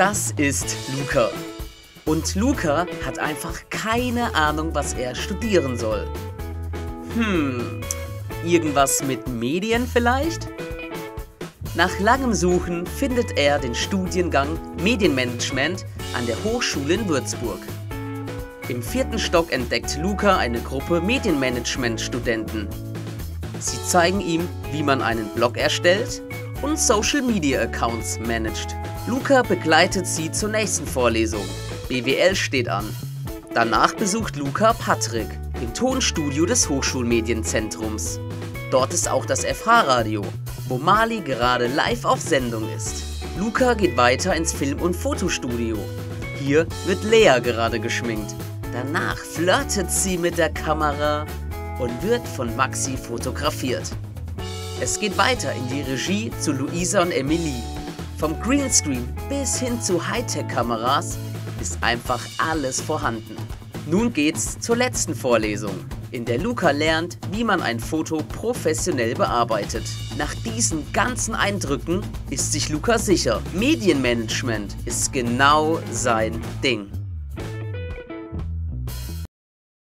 Das ist Luca. Und Luca hat einfach keine Ahnung, was er studieren soll. Hm, irgendwas mit Medien vielleicht? Nach langem Suchen findet er den Studiengang Medienmanagement an der Hochschule in Würzburg. Im vierten Stock entdeckt Luca eine Gruppe Medienmanagement-Studenten. Sie zeigen ihm, wie man einen Blog erstellt und Social Media Accounts managt. Luca begleitet sie zur nächsten Vorlesung. BWL steht an. Danach besucht Luca Patrick im Tonstudio des Hochschulmedienzentrums. Dort ist auch das FH-Radio, wo Mali gerade live auf Sendung ist. Luca geht weiter ins Film- und Fotostudio. Hier wird Lea gerade geschminkt. Danach flirtet sie mit der Kamera und wird von Maxi fotografiert. Es geht weiter in die Regie zu Luisa und Emily. Vom Greenscreen bis hin zu Hightech-Kameras ist einfach alles vorhanden. Nun geht's zur letzten Vorlesung, in der Luca lernt, wie man ein Foto professionell bearbeitet. Nach diesen ganzen Eindrücken ist sich Luca sicher, Medienmanagement ist genau sein Ding.